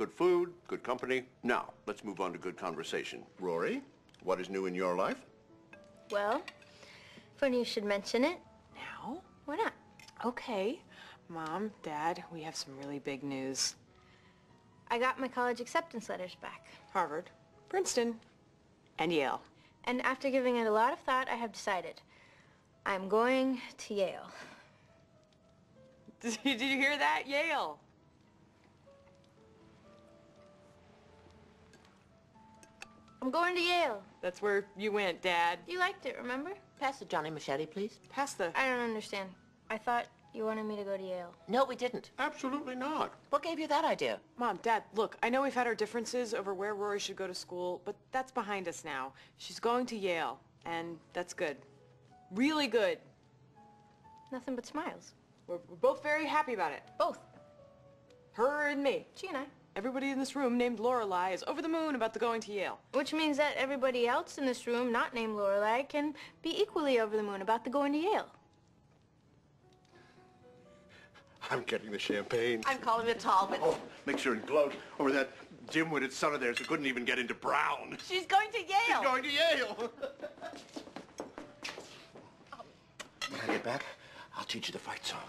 good food, good company. Now, let's move on to good conversation. Rory, what is new in your life? Well, funny you should mention it. Now? Why not? Okay. Mom, Dad, we have some really big news. I got my college acceptance letters back. Harvard, Princeton, and Yale. And after giving it a lot of thought, I have decided. I'm going to Yale. Did you hear that? Yale. I'm going to Yale. That's where you went, Dad. You liked it, remember? Pass the Johnny Machete, please. Pass the... I don't understand. I thought you wanted me to go to Yale. No, we didn't. Absolutely not. What gave you that idea? Mom, Dad, look, I know we've had our differences over where Rory should go to school, but that's behind us now. She's going to Yale, and that's good. Really good. Nothing but smiles. We're, we're both very happy about it. Both. Her and me. She and I. Everybody in this room named Lorelai is over the moon about the going to Yale. Which means that everybody else in this room, not named Lorelai, can be equally over the moon about the going to Yale. I'm getting the champagne. I'm calling it Talbot. Oh, make sure and gloat over that dim-witted son of theirs who couldn't even get into Brown. She's going to Yale. She's going to Yale. Oh. when I get back, I'll teach you the fight song.